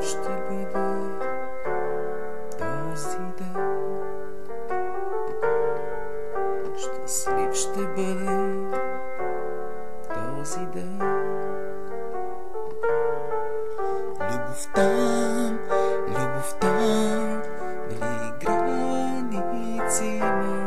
ще бъде този ден. Щастлив ще бъде този ден. Любовта, любовта, нали граници има.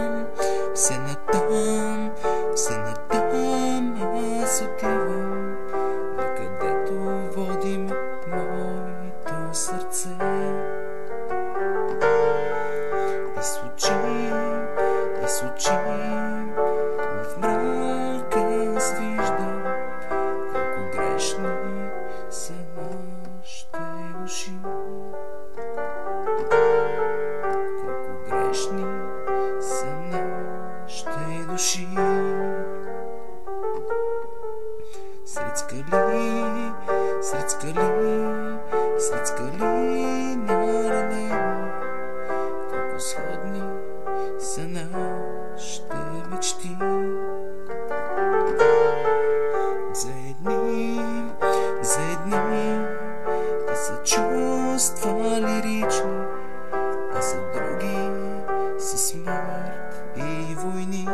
чувства лирични, а са други са смърт и войни.